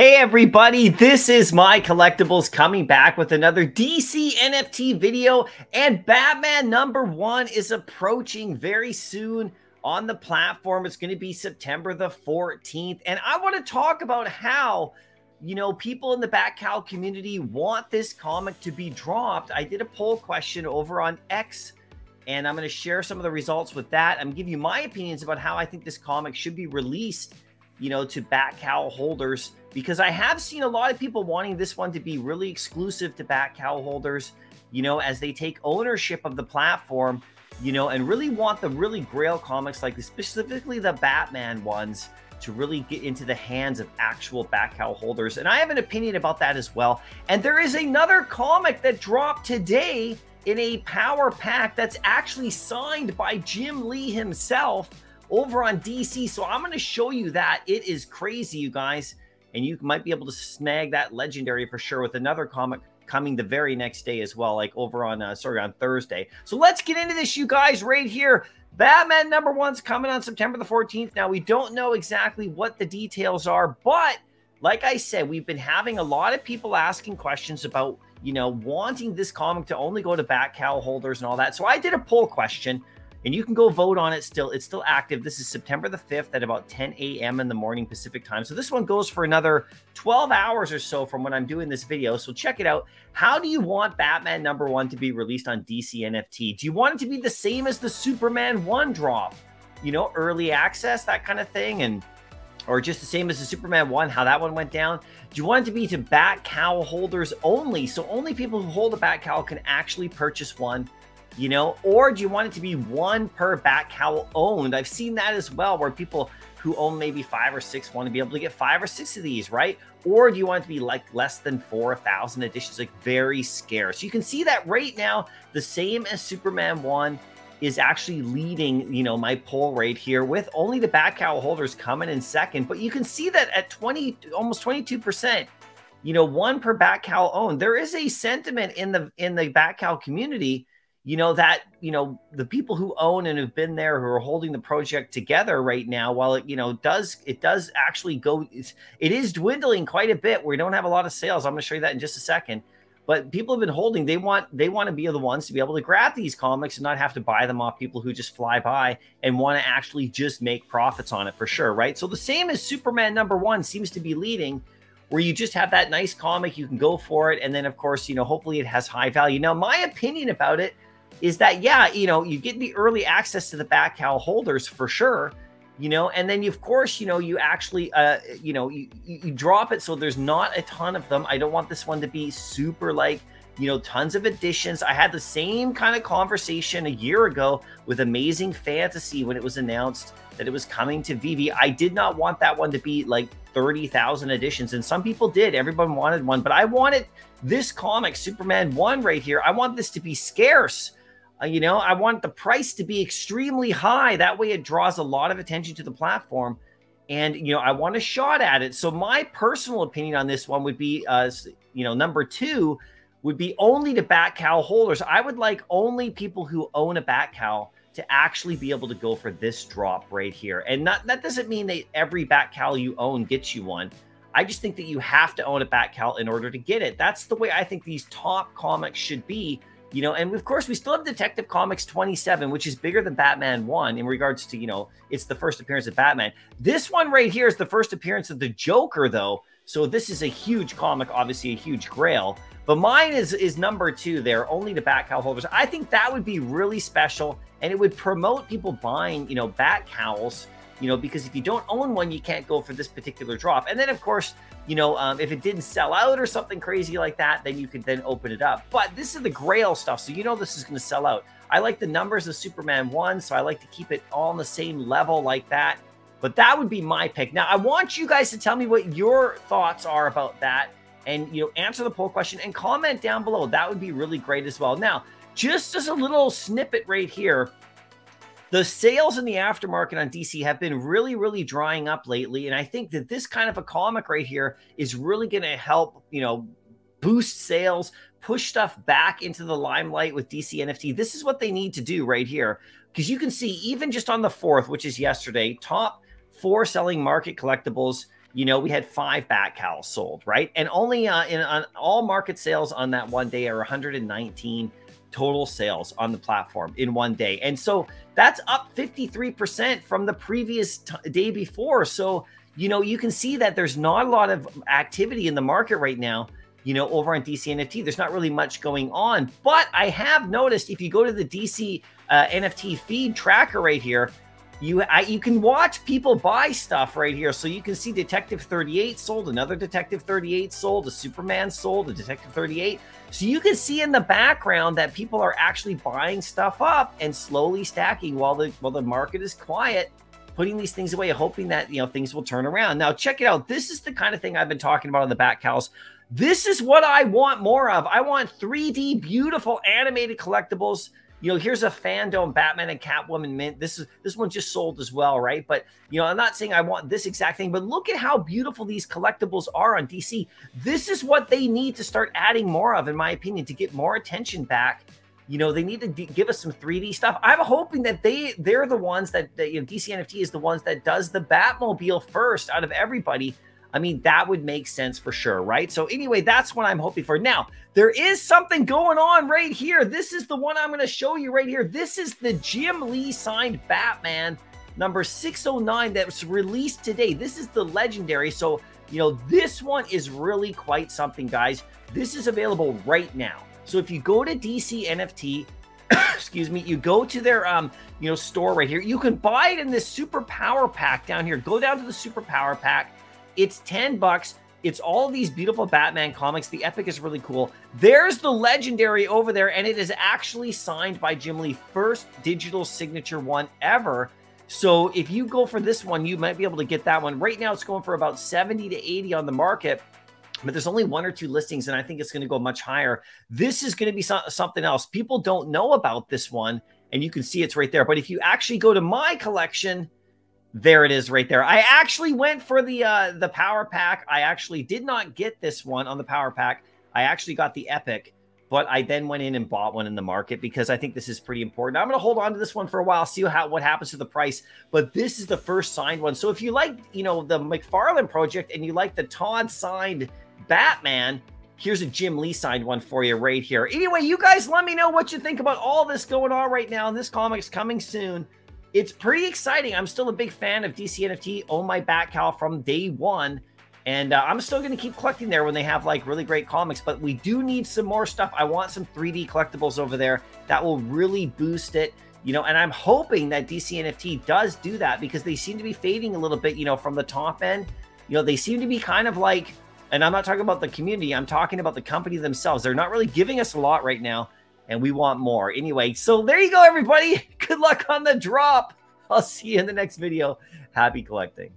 Hey everybody, this is My Collectibles coming back with another DC NFT video and Batman number one is approaching very soon on the platform. It's going to be September the 14th and I want to talk about how you know, people in the Batcowl community want this comic to be dropped. I did a poll question over on X and I'm going to share some of the results with that. I'm giving you my opinions about how I think this comic should be released, you know, to Batcowl holders because I have seen a lot of people wanting this one to be really exclusive to Batcowl holders, you know, as they take ownership of the platform, you know, and really want the really grail comics like specifically the Batman ones to really get into the hands of actual Batcowl holders. And I have an opinion about that as well. And there is another comic that dropped today in a power pack that's actually signed by Jim Lee himself over on DC. So I'm going to show you that. It is crazy, you guys and you might be able to snag that legendary for sure with another comic coming the very next day as well, like over on uh, sorry on Thursday. So let's get into this, you guys, right here. Batman number one's coming on September the 14th. Now we don't know exactly what the details are, but like I said, we've been having a lot of people asking questions about you know wanting this comic to only go to Batcowl holders and all that. So I did a poll question and you can go vote on it still. It's still active. This is September the 5th at about 10 a.m. in the morning Pacific time. So this one goes for another 12 hours or so from when I'm doing this video. So check it out. How do you want Batman number one to be released on DC NFT? Do you want it to be the same as the Superman one drop? You know, early access, that kind of thing, and or just the same as the Superman one, how that one went down? Do you want it to be to Batcowl holders only? So only people who hold a Batcowl can actually purchase one you know, or do you want it to be one per Batcowl owned? I've seen that as well, where people who own maybe five or six want to be able to get five or six of these, right? Or do you want it to be like less than 4,000 editions, like very scarce? You can see that right now, the same as Superman 1 is actually leading, you know, my poll rate here with only the Batcowl holders coming in second. But you can see that at 20, almost 22%, you know, one per Batcowl owned. There is a sentiment in the in the Batcowl community you know that you know the people who own and have been there who are holding the project together right now while it you know does it does actually go it's, it is dwindling quite a bit. We don't have a lot of sales. I'm going to show you that in just a second. But people have been holding they want they want to be the ones to be able to grab these comics and not have to buy them off people who just fly by and want to actually just make profits on it for sure right? So the same as superman number one seems to be leading where you just have that nice comic you can go for it and then of course you know hopefully it has high value. Now my opinion about it is that yeah, you know, you get the early access to the Batcowl holders for sure, you know, and then you, of course, you know, you actually, uh, you know, you, you drop it so there's not a ton of them. I don't want this one to be super like, you know, tons of additions. I had the same kind of conversation a year ago with Amazing Fantasy when it was announced that it was coming to VeVe. I did not want that one to be like 30,000 editions, and some people did. Everyone wanted one, but I wanted this comic, Superman 1 right here. I want this to be scarce. Uh, you know, I want the price to be extremely high. That way it draws a lot of attention to the platform. And, you know, I want a shot at it. So my personal opinion on this one would be, uh, you know, number two would be only to Batcowl holders. I would like only people who own a Batcowl to actually be able to go for this drop right here. And not, that doesn't mean that every Batcowl you own gets you one. I just think that you have to own a Batcowl in order to get it. That's the way I think these top comics should be you know, and of course we still have Detective Comics 27, which is bigger than Batman 1 in regards to, you know, it's the first appearance of Batman. This one right here is the first appearance of the Joker, though. So this is a huge comic, obviously a huge grail. But mine is is number two there, only to Batcowl holders. I think that would be really special, and it would promote people buying, you know, Batcowls you know, because if you don't own one, you can't go for this particular drop. And then, of course, you know, um, if it didn't sell out or something crazy like that, then you could then open it up. But this is the Grail stuff, so you know this is going to sell out. I like the numbers of Superman 1, so I like to keep it all on the same level like that. But that would be my pick. Now, I want you guys to tell me what your thoughts are about that and, you know, answer the poll question and comment down below. That would be really great as well. Now, just as a little snippet right here, the sales in the aftermarket on DC have been really, really drying up lately. And I think that this kind of a comic right here is really going to help, you know, boost sales, push stuff back into the limelight with DC NFT. This is what they need to do right here. Because you can see, even just on the 4th, which is yesterday, top four selling market collectibles you know, we had five Batcowls sold, right? And only uh, in on all market sales on that one day are 119 total sales on the platform in one day. And so that's up 53% from the previous day before. So, you know, you can see that there's not a lot of activity in the market right now, you know, over on DC NFT. There's not really much going on. But I have noticed if you go to the DC uh, NFT feed tracker right here, you I, you can watch people buy stuff right here. So you can see Detective 38 sold, another Detective 38 sold, a Superman sold, a Detective 38. So you can see in the background that people are actually buying stuff up and slowly stacking while the while the market is quiet, putting these things away, hoping that you know things will turn around. Now check it out. This is the kind of thing I've been talking about on the Batcowls. This is what I want more of. I want 3D beautiful animated collectibles you know, here's a fandom Batman and Catwoman mint. This is this one just sold as well, right? But you know, I'm not saying I want this exact thing, but look at how beautiful these collectibles are on DC. This is what they need to start adding more of, in my opinion, to get more attention back. You know, they need to give us some 3D stuff. I'm hoping that they they're the ones that, that you know DC NFT is the ones that does the Batmobile first out of everybody I mean, that would make sense for sure, right? So anyway, that's what I'm hoping for. Now, there is something going on right here. This is the one I'm going to show you right here. This is the Jim Lee signed Batman number 609 that was released today. This is the legendary. So, you know, this one is really quite something, guys. This is available right now. So if you go to DC NFT, excuse me, you go to their um, you know, store right here. You can buy it in this super power pack down here. Go down to the super power pack it's 10 bucks. It's all these beautiful Batman comics. The Epic is really cool. There's the Legendary over there, and it is actually signed by Jim Lee. First digital signature one ever. So if you go for this one, you might be able to get that one. Right now, it's going for about 70 to 80 on the market but there's only one or two listings and i think it's going to go much higher this is going to be so something else people don't know about this one and you can see it's right there but if you actually go to my collection there it is right there. I actually went for the uh the power pack. I actually did not get this one on the power pack. I actually got the epic, but I then went in and bought one in the market because I think this is pretty important. I'm going to hold on to this one for a while, see how what happens to the price, but this is the first signed one. So if you like, you know, the McFarlane project and you like the Todd signed Batman, here's a Jim Lee signed one for you right here. Anyway, you guys let me know what you think about all this going on right now. And this comic's coming soon it's pretty exciting. I'm still a big fan of DC NFT. Own my Batcowl from day one. And uh, I'm still going to keep collecting there when they have like really great comics. But we do need some more stuff. I want some 3D collectibles over there that will really boost it. You know, and I'm hoping that DC NFT does do that because they seem to be fading a little bit, you know, from the top end. You know, they seem to be kind of like, and I'm not talking about the community, I'm talking about the company themselves. They're not really giving us a lot right now and we want more. Anyway, so there you go, everybody. Good luck on the drop. I'll see you in the next video. Happy collecting.